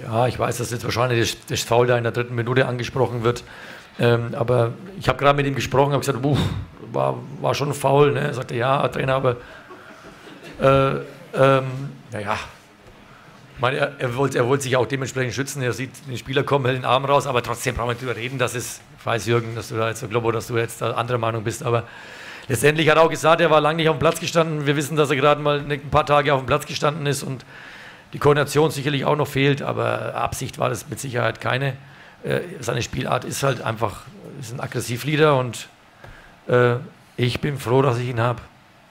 Ja, ich weiß, dass jetzt wahrscheinlich das, das Foul da in der dritten Minute angesprochen wird. Ähm, aber ich habe gerade mit ihm gesprochen, habe gesagt, Buh, war, war schon faul. Ne? Er sagte, ja, Trainer, aber äh, ähm, naja, meine, er, er, wollte, er wollte sich auch dementsprechend schützen. Er sieht den Spieler kommen, hält den Arm raus, aber trotzdem brauchen wir darüber reden, dass es, ich weiß Jürgen, dass du da jetzt, Globo, dass du jetzt da anderer Meinung bist, aber letztendlich hat er auch gesagt, er war lange nicht auf dem Platz gestanden. Wir wissen, dass er gerade mal ein paar Tage auf dem Platz gestanden ist und die Koordination sicherlich auch noch fehlt, aber Absicht war das mit Sicherheit keine. Äh, seine Spielart ist halt einfach ist ein Aggressivleader und äh, ich bin froh, dass ich ihn habe.